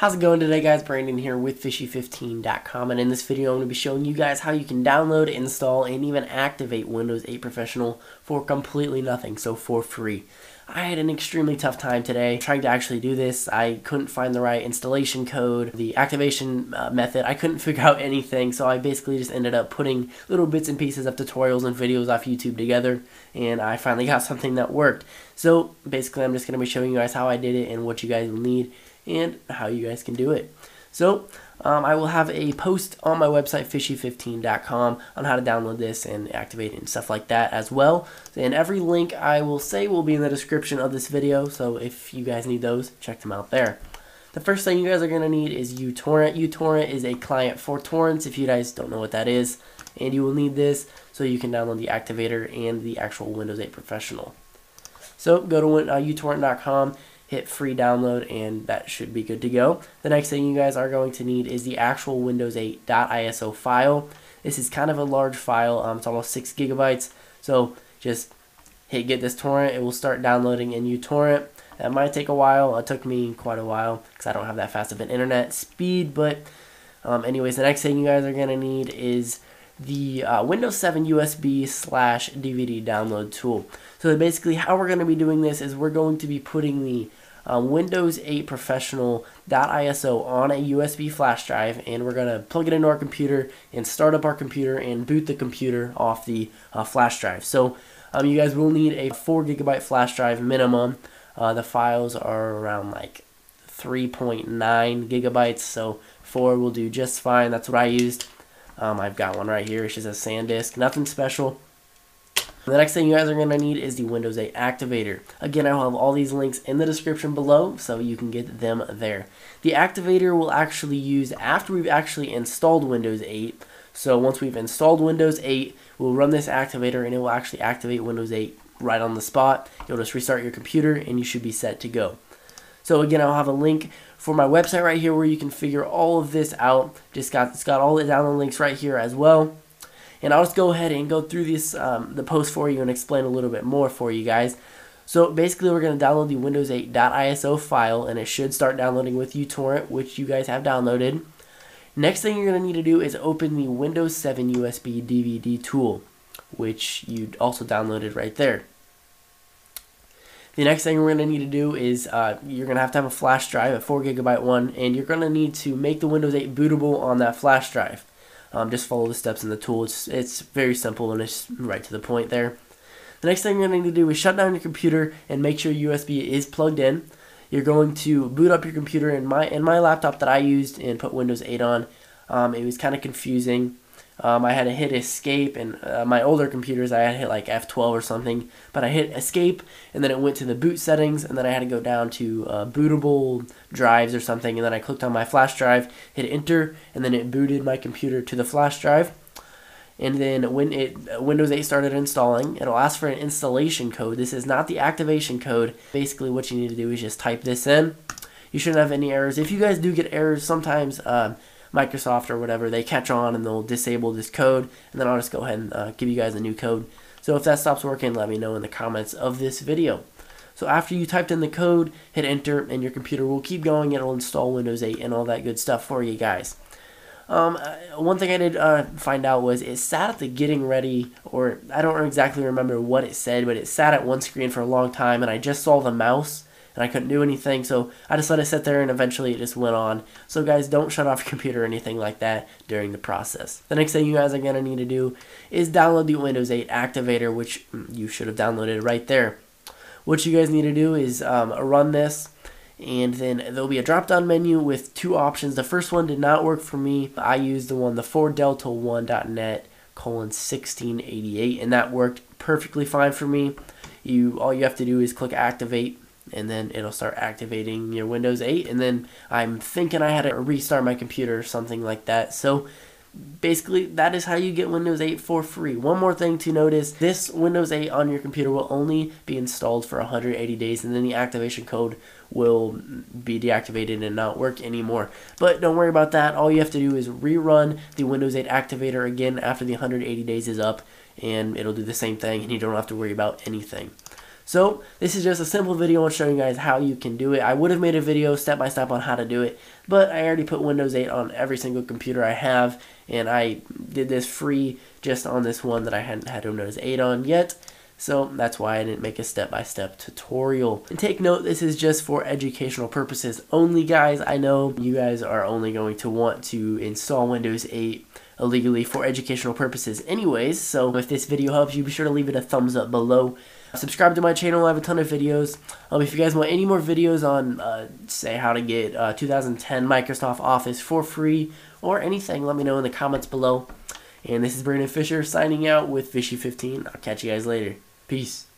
How's it going today guys? Brandon here with Fishy15.com and in this video I'm going to be showing you guys how you can download, install, and even activate Windows 8 Professional for completely nothing, so for free. I had an extremely tough time today trying to actually do this. I couldn't find the right installation code, the activation uh, method. I couldn't figure out anything, so I basically just ended up putting little bits and pieces of tutorials and videos off YouTube together, and I finally got something that worked. So basically I'm just going to be showing you guys how I did it and what you guys will need and how you guys can do it. So um, I will have a post on my website, fishy15.com, on how to download this and activate it and stuff like that as well. And every link I will say will be in the description of this video, so if you guys need those, check them out there. The first thing you guys are going to need is uTorrent. uTorrent is a client for torrents, if you guys don't know what that is. And you will need this so you can download the activator and the actual Windows 8 Professional. So go to uh, utorrent.com hit free download and that should be good to go. The next thing you guys are going to need is the actual Windows 8 .iso file. This is kind of a large file. Um, it's almost 6 gigabytes. So just hit get this torrent. It will start downloading in uTorrent. That might take a while. It took me quite a while because I don't have that fast of an internet speed. But um, anyways, the next thing you guys are going to need is the uh, Windows 7 USB slash DVD download tool. So basically how we're going to be doing this is we're going to be putting the um, Windows 8 Professional.iso on a USB flash drive, and we're going to plug it into our computer and start up our computer and boot the computer off the uh, flash drive. So um, you guys will need a 4 gigabyte flash drive minimum. Uh, the files are around like 3.9 gigabytes, so 4 will do just fine. That's what I used. Um, I've got one right here. It's just a SanDisk, nothing special. The next thing you guys are going to need is the Windows 8 Activator. Again, I will have all these links in the description below, so you can get them there. The Activator will actually use after we've actually installed Windows 8. So once we've installed Windows 8, we'll run this Activator and it will actually activate Windows 8 right on the spot. You'll just restart your computer and you should be set to go. So again, I'll have a link for my website right here where you can figure all of this out. Just got it's got all the download links right here as well. And I'll just go ahead and go through this um, the post for you and explain a little bit more for you guys. So basically, we're going to download the Windows 8 .iso file, and it should start downloading with uTorrent, which you guys have downloaded. Next thing you're going to need to do is open the Windows 7 USB DVD tool, which you also downloaded right there. The next thing we're going to need to do is uh, you're going to have to have a flash drive, a 4 gigabyte one, and you're going to need to make the Windows 8 bootable on that flash drive. Um, just follow the steps in the tool. It's, it's very simple and it's right to the point there. The next thing you're going to need to do is shut down your computer and make sure USB is plugged in. You're going to boot up your computer in my in my laptop that I used and put Windows 8 on. Um, it was kind of confusing. Um, I had to hit escape, and uh, my older computers I had hit like F12 or something. But I hit escape, and then it went to the boot settings, and then I had to go down to uh, bootable drives or something, and then I clicked on my flash drive, hit enter, and then it booted my computer to the flash drive. And then when it uh, Windows 8 started installing, it'll ask for an installation code. This is not the activation code. Basically, what you need to do is just type this in. You shouldn't have any errors. If you guys do get errors, sometimes. Uh, Microsoft or whatever, they catch on and they'll disable this code, and then I'll just go ahead and uh, give you guys a new code. So if that stops working, let me know in the comments of this video. So after you typed in the code, hit enter, and your computer will keep going. It'll install Windows 8 and all that good stuff for you guys. Um, uh, one thing I did uh, find out was it sat at the getting ready, or I don't exactly remember what it said, but it sat at one screen for a long time, and I just saw the mouse and I couldn't do anything. So I just let it sit there and eventually it just went on. So guys, don't shut off your computer or anything like that during the process. The next thing you guys are going to need to do is download the Windows 8 Activator, which you should have downloaded right there. What you guys need to do is um, run this and then there'll be a drop down menu with two options. The first one did not work for me. I used the one, the 4delta1.net colon 1688 and that worked perfectly fine for me. You All you have to do is click activate and then it'll start activating your Windows 8 and then I'm thinking I had to restart my computer or something like that. So basically that is how you get Windows 8 for free. One more thing to notice, this Windows 8 on your computer will only be installed for 180 days and then the activation code will be deactivated and not work anymore. But don't worry about that. All you have to do is rerun the Windows 8 activator again after the 180 days is up and it'll do the same thing and you don't have to worry about anything. So this is just a simple video on showing you guys how you can do it. I would have made a video step by step on how to do it, but I already put Windows 8 on every single computer I have, and I did this free just on this one that I hadn't had Windows 8 on yet. So that's why I didn't make a step-by-step tutorial. And take note, this is just for educational purposes only, guys. I know you guys are only going to want to install Windows 8 illegally for educational purposes anyways. So if this video helps you, be sure to leave it a thumbs up below. Subscribe to my channel. I have a ton of videos. Um, if you guys want any more videos on, uh, say, how to get uh, 2010 Microsoft Office for free or anything, let me know in the comments below. And this is Brandon Fisher signing out with Fishy15. I'll catch you guys later. Peace.